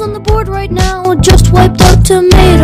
on the board right now. Just wiped out tomato.